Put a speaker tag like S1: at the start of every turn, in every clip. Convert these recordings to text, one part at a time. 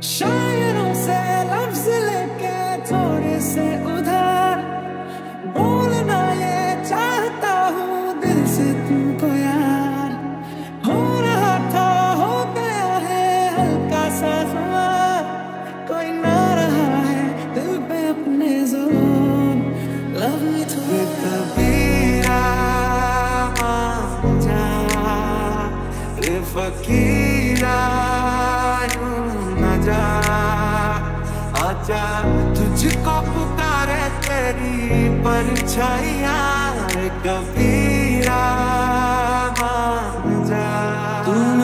S1: Shine. आजा तुझको पुकारे तेरी परछाइया कबीरा जा। तूने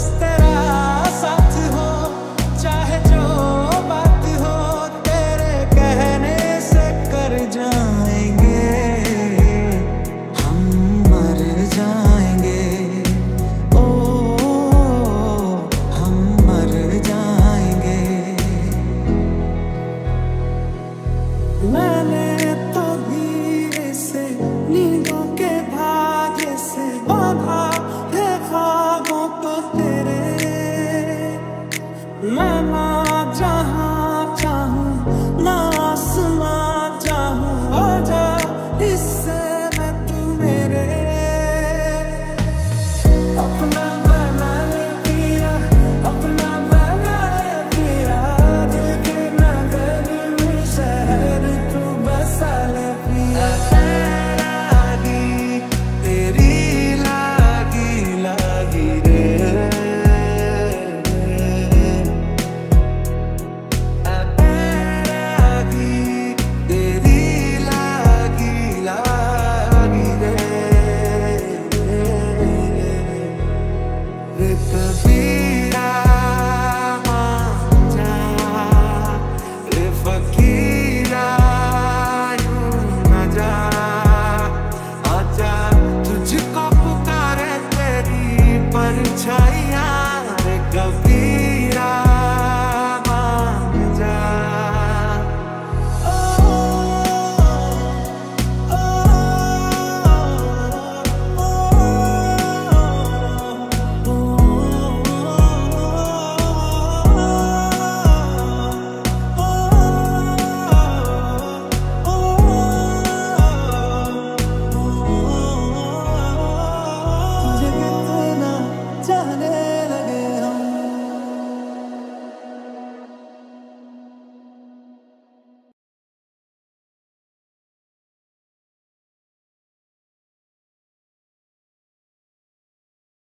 S1: trust that I